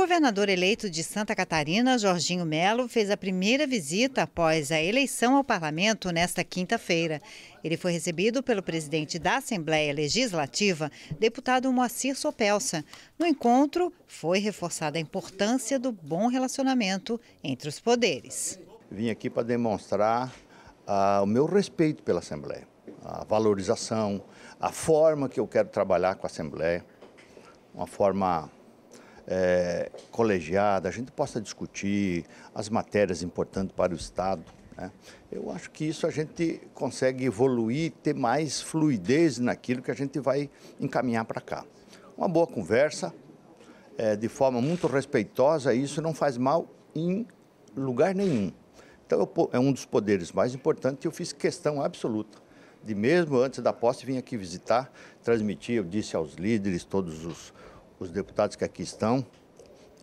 governador eleito de Santa Catarina, Jorginho Melo, fez a primeira visita após a eleição ao parlamento nesta quinta-feira. Ele foi recebido pelo presidente da Assembleia Legislativa, deputado Moacir Sopelsa. No encontro, foi reforçada a importância do bom relacionamento entre os poderes. Vim aqui para demonstrar ah, o meu respeito pela Assembleia, a valorização, a forma que eu quero trabalhar com a Assembleia, uma forma é, colegiada, a gente possa discutir as matérias importantes para o Estado. Né? Eu acho que isso a gente consegue evoluir, ter mais fluidez naquilo que a gente vai encaminhar para cá. Uma boa conversa, é, de forma muito respeitosa, isso não faz mal em lugar nenhum. Então é um dos poderes mais importantes e eu fiz questão absoluta de mesmo antes da posse vir aqui visitar, transmitir, eu disse aos líderes, todos os, os deputados que aqui estão,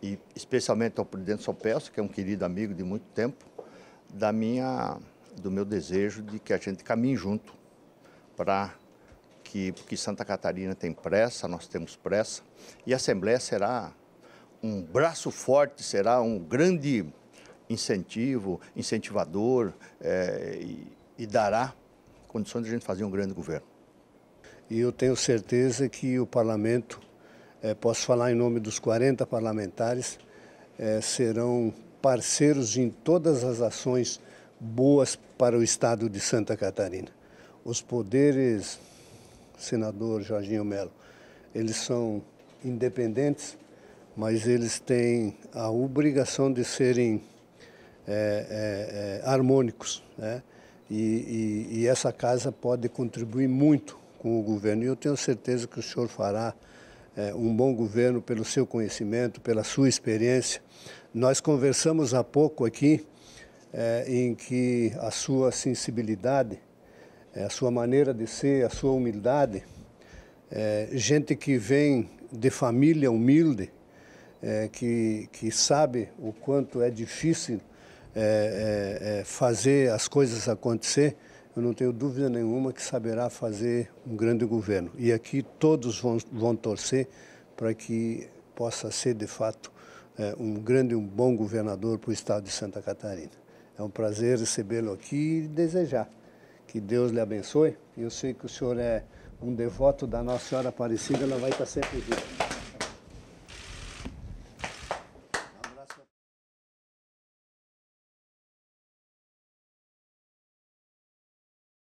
e especialmente ao presidente Sopelso, que é um querido amigo de muito tempo, da minha, do meu desejo de que a gente caminhe junto para que, porque Santa Catarina tem pressa, nós temos pressa, e a Assembleia será um braço forte, será um grande incentivo, incentivador é, e, e dará condições de a gente fazer um grande governo. E eu tenho certeza que o parlamento é, posso falar em nome dos 40 parlamentares, é, serão parceiros em todas as ações boas para o Estado de Santa Catarina. Os poderes, senador Jorginho Melo, eles são independentes, mas eles têm a obrigação de serem é, é, é harmônicos. Né? E, e, e essa casa pode contribuir muito com o governo. E eu tenho certeza que o senhor fará é, um bom governo pelo seu conhecimento, pela sua experiência. Nós conversamos há pouco aqui é, em que a sua sensibilidade, é, a sua maneira de ser, a sua humildade, é, gente que vem de família humilde, é, que, que sabe o quanto é difícil é, fazer as coisas acontecer, eu não tenho dúvida nenhuma que saberá fazer um grande governo. E aqui todos vão, vão torcer para que possa ser, de fato, é, um grande, um bom governador para o estado de Santa Catarina. É um prazer recebê-lo aqui e desejar que Deus lhe abençoe. Eu sei que o senhor é um devoto da Nossa Senhora Aparecida, ela vai estar sempre viva.